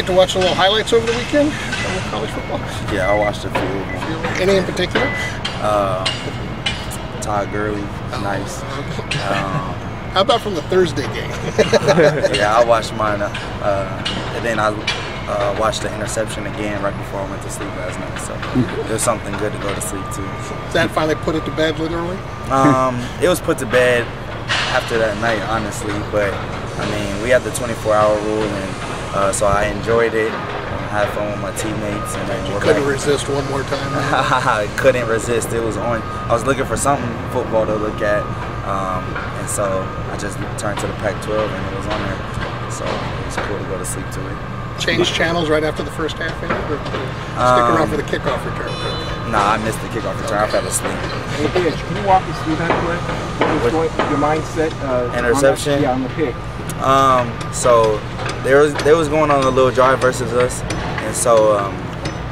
get to watch a little highlights over the weekend of college football? Yeah, I watched a few. Any in particular? Uh, Todd Gurley, nice. Um, How about from the Thursday game? yeah, I watched mine, uh, uh, and then I uh, watched the interception again right before I went to sleep last night. So there's something good to go to sleep to. Does that finally put it to bed, literally? Um, it was put to bed after that night, honestly. But I mean, we had the 24-hour rule, and uh, so I enjoyed it. I had fun with my teammates, and then you couldn't back. resist one more time. I couldn't resist. It was on. I was looking for something football to look at, um, and so I just turned to the Pac-12, and it was on there. So it was cool to go to sleep to it. Change channels right after the first half, or stick um, around for the kickoff return. Nah, I missed the kickoff return. Okay. I fell asleep. Hey, Ish, can you walk us through that quick? What was your mindset? Uh, interception. On the, yeah, on the pick. Um, so there was there was going on a little drive versus us, and so um,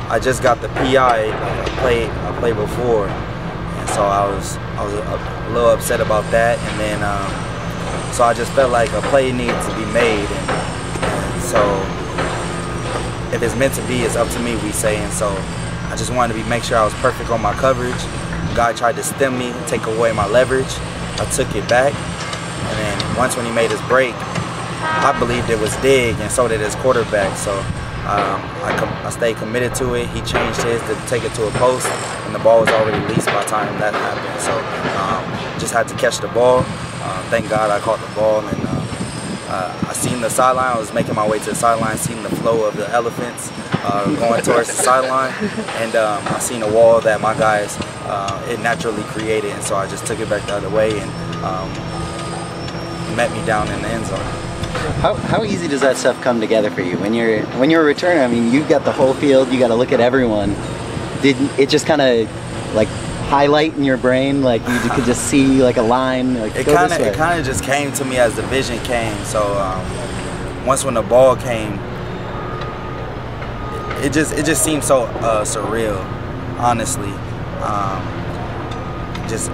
I just got the PI like play I played before, and so I was I was a, a little upset about that, and then um, so I just felt like a play needs to be made, and, and so if it's meant to be, it's up to me. We say, and so I just wanted to be make sure I was perfect on my coverage. Guy tried to stem me, take away my leverage. I took it back, and then once when he made his break, I believed it was dig, and so did his quarterback. So um, I, I, stayed committed to it. He changed his to take it to a post, and the ball was already released by the time that happened. So um, just had to catch the ball. Uh, thank God I caught the ball, and uh, uh, I seen the sideline. I was making my way to the sideline, seeing the flow of the elephants uh, going towards the sideline, and um, I seen a wall that my guys uh, it naturally created, and so I just took it back the other way and um, met me down in the end zone. How, how easy does that stuff come together for you when you're when you're a returner? I mean, you've got the whole field. You got to look at everyone. Did it just kind of like highlight in your brain, like you could just see like a line? Like it kind of it kind of just came to me as the vision came. So um, once when the ball came, it just it just seemed so uh, surreal, honestly. Um, just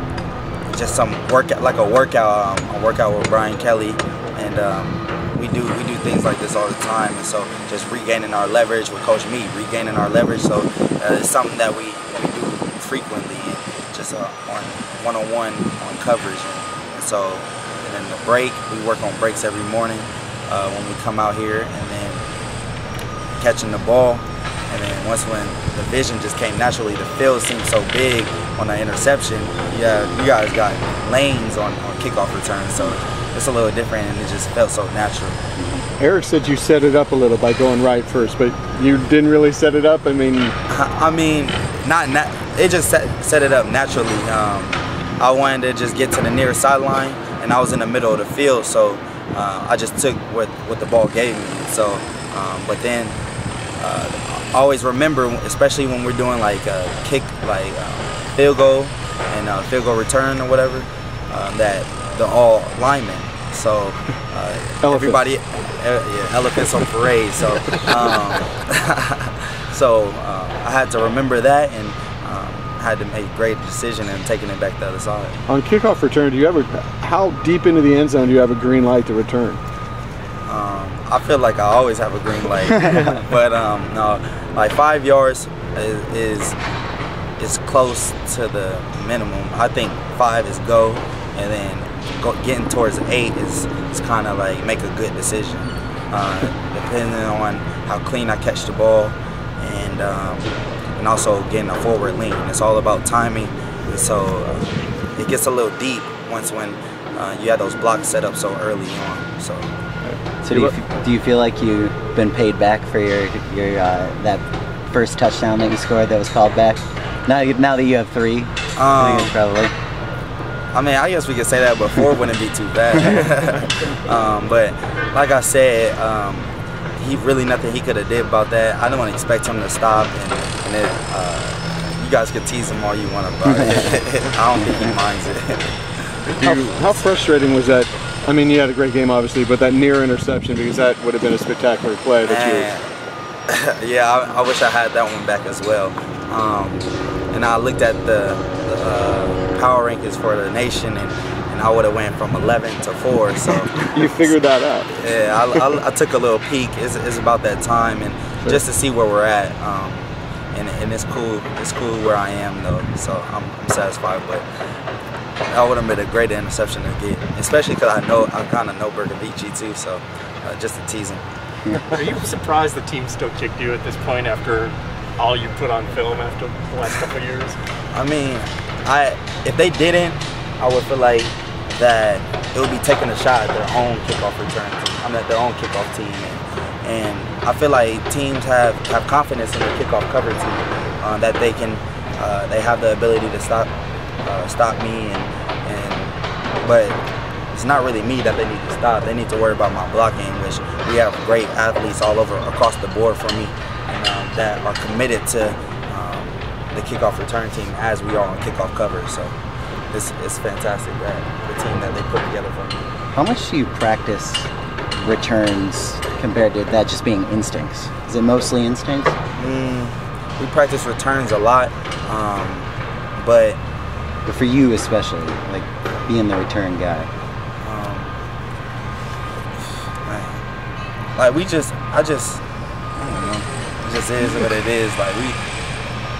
just some workout like a workout um, a workout with Brian Kelly and um, we do we do things like this all the time, and so just regaining our leverage with Coach Me, regaining our leverage. So uh, it's something that we, we do frequently, just uh, on one-on-one on coverage. And, so, and then the break, we work on breaks every morning uh, when we come out here, and then catching the ball. And then once when the vision just came naturally, the field seemed so big on the interception. Yeah, you guys got lanes on, on kickoff returns, so it's a little different and it just felt so natural. Eric said you set it up a little by going right first, but you didn't really set it up. I mean, I mean, not nat- it just set, set it up naturally. Um, I wanted to just get to the nearest sideline, and I was in the middle of the field, so uh, I just took what what the ball gave me. So, um, but then uh, I always remember, especially when we're doing like a kick, like uh, field goal and field goal return or whatever, um, that the all linemen. So uh, everybody, yeah, elephants on parade. So um, so uh, I had to remember that and um, had to make a great decision and taking it back the other side. On kickoff return, do you ever? How deep into the end zone do you have a green light to return? Um, I feel like I always have a green light, but um, no, like five yards is, is is close to the minimum. I think five is go, and then getting towards eight is, is kind of like make a good decision, uh, depending on how clean I catch the ball and um, and also getting a forward lean. It's all about timing. So uh, it gets a little deep once when uh, you have those blocks set up so early on. So. So do you, do you feel like you've been paid back for your your uh, that first touchdown that you scored that was called back? Now now that you have three, um, probably. I mean, I guess we could say that, but four wouldn't be too bad. um, but like I said, um, he really nothing he could have did about that. I don't want to expect him to stop, and, and it, uh, you guys can tease him all you want about it. I don't think he minds it. How, how, frustrating was that? I mean, you had a great game, obviously, but that near interception because that would have been a spectacular play. That you. yeah, I, I, wish I had that one back as well. Um, and I looked at the, the uh, power rankings for the nation, and, and I would have went from 11 to four. So You figured that out. yeah, I, I, I took a little peek. It's, it's about that time, and just to see where we're at. Um, and, and it's cool. It's cool where I am though, so I'm, I'm satisfied. But that would have been a great interception to get, especially because I know I kind of know Bercovici too. So uh, just to tease him. Are you surprised the team still kicked you at this point after all you put on film after the last couple years? I mean, I if they didn't, I would feel like that it would be taking a shot at their own kickoff return team. I mean, at their own kickoff team, and, and I feel like teams have, have confidence in their kickoff cover team uh, that they can uh, they have the ability to stop uh, stop me and and but it's not really me that they need to stop. They need to worry about my blocking, which we have great athletes all over across the board for me, and um, that are committed to um, the kickoff return team as we are on kickoff cover. So it's, it's fantastic that the team that they put together for me. How much do you practice returns compared to that just being instincts? Is it mostly instincts? Mm, we practice returns a lot, um, but But for you especially, like being the return guy. um, like we just, I just, I don't know, it just is what it is. Like we,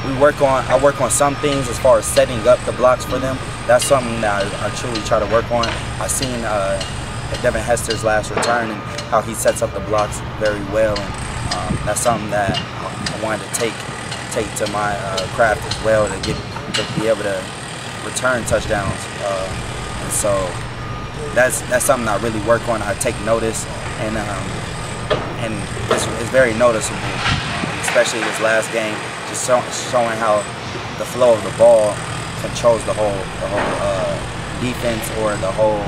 we work on, I work on some things as far as setting up the blocks for them. That's something that I, I truly try to work on. I seen uh, Devin Hester's last return and how he sets up the blocks very well, and um, that's something that I wanted to take take to my uh, craft as well to get to be able to return touchdowns. Uh, and so that's that's something I really work on. I take notice, and um, and it's, it's very noticeable, especially this last game, just show, showing how the flow of the ball controls the whole the whole uh, defense or the whole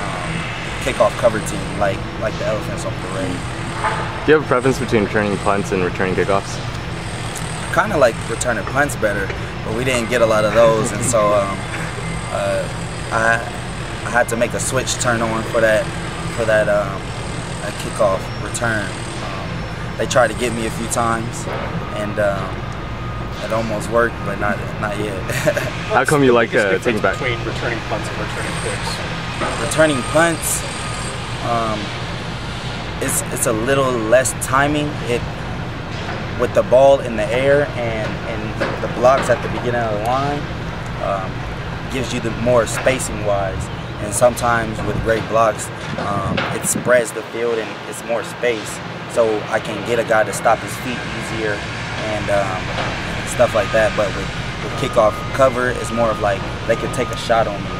um, kickoff cover team, like like the elephants on parade. Do you have a preference between returning punts and returning kickoffs? kind of like returning punts better, but we didn't get a lot of those, and so um, uh, I I had to make a switch turn on for that for that um, that kickoff return. They tried to get me a few times, and um, it almost worked, but not not yet. How come you like Biggest uh, taking back? between returning punts and returning kicks? returning punts, um, it's it's a little less timing. It with the ball in the air and and the, the blocks at the beginning of the line um, gives you the more spacing wise. And sometimes with great blocks, um, it spreads the field and it's more space, so I can get a guy to stop his feet easier and um, stuff like that. But with, with kickoff cover, it's more of like they can take a shot on me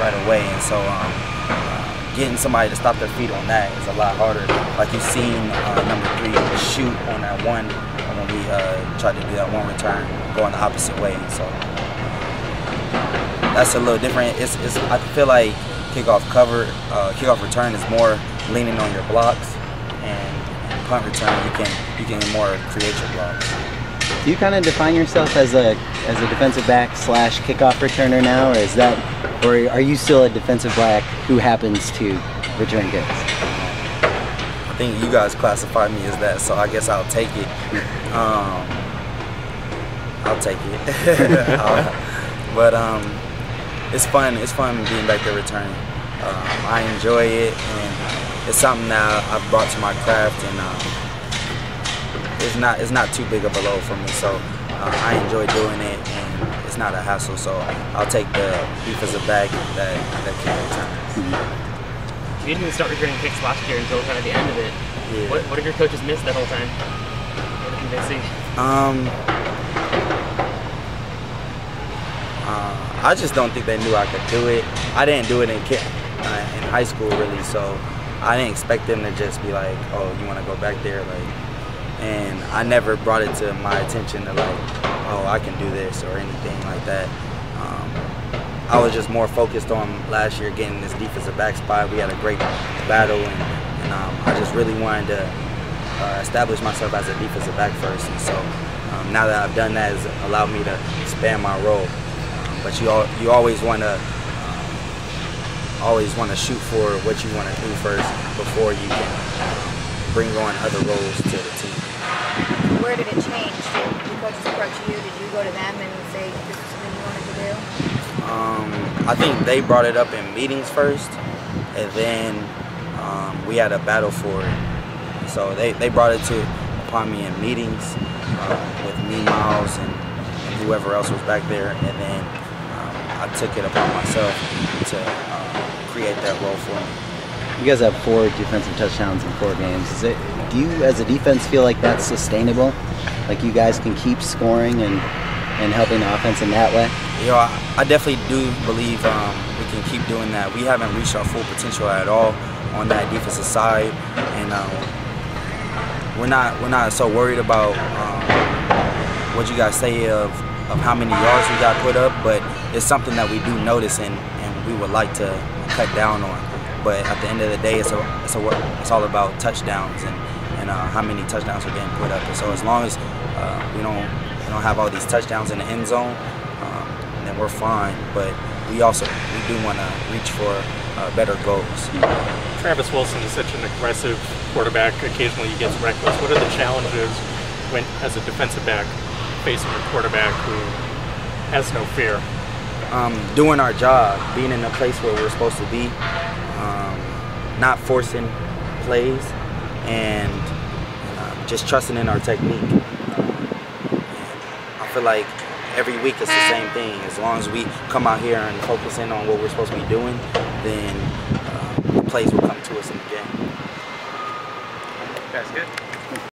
right away, and so um, getting somebody to stop their feet on that is a lot harder. Like you've seen uh, number three shoot on that one when we uh, tried to do that one return, going the opposite way. So that's a little different. It's, it's I feel like kickoff cover, uh, kickoff return is more leaning on your blocks, punt return you can you can more create your blocks. Do you kind of define yourself as a as a defensive back slash kickoff returner now, or is that, or are you still a defensive back who happens to return kicks? I think you guys classify me as that, so I guess I'll take it. Um, I'll take it. But um, it's fun. It's fun being back there returning. Um, I enjoy it, and it's something that I've brought to my craft, and um, it's not it's not too big of a load for me. So uh, I enjoy doing it, and it's not a hassle. So I'll take the defensive back that that came can return. You didn't even start returning kicks last year until kind of the end of it. Yeah. What, what did your coaches miss that whole time? What did they see? Um, uh, I just don't think they knew I could do it. I didn't do it in ki- uh, in high school really, so I didn't expect them to just be like, "Oh, you want to go back there?" Like, and I never brought it to my attention to like, "Oh, I can do this" or anything like that. Um, I was just more focused on last year getting this defensive back spot. We had a great battle, and, and um, I just really wanted to uh, establish myself as a defensive back first. And so um, now that I've done that, it's allowed me to expand my role. Um, but you all, you always want to always want to shoot for what you want to do first before you can bring on other roles to the team. Where did it change? Did the coaches approach you? Did you go to them and say this is something you wanted to do? Um, I think they brought it up in meetings first, and then um, we had a battle for it. So they, they brought it to upon me in meetings uh, with me, Miles, and, and whoever else was back there, and then I took it upon myself to uh, create that role for me. You guys have four defensive touchdowns in four games. Is it? Do you, as a defense, feel like that's sustainable? Like you guys can keep scoring and and helping the offense in that way? You know, I, I definitely do believe um, we can keep doing that. We haven't reached our full potential at all on that defensive side, and um, we're not we're not so worried about um, what you guys say of of how many yards we got put up, but it's something that we do notice and, and we would like to cut down on. But at the end of the day, it's a, it's a, it's all about touchdowns and, and uh, how many touchdowns are getting put up. And so as long as uh, we don't we don't have all these touchdowns in the end zone, um, then we're fine. But we also we do want to reach for uh, better goals. Travis Wilson is such an aggressive quarterback. Occasionally he gets reckless. What are the challenges when, as a defensive back, facing a quarterback who has no fear? Um, doing our job, being in the place where we're supposed to be, um, not forcing plays, and uh, just trusting in our technique. And I feel like every week it's the same thing. As long as we come out here and focus in on what we're supposed to be doing, then uh, the plays will come to us in the game. That's good.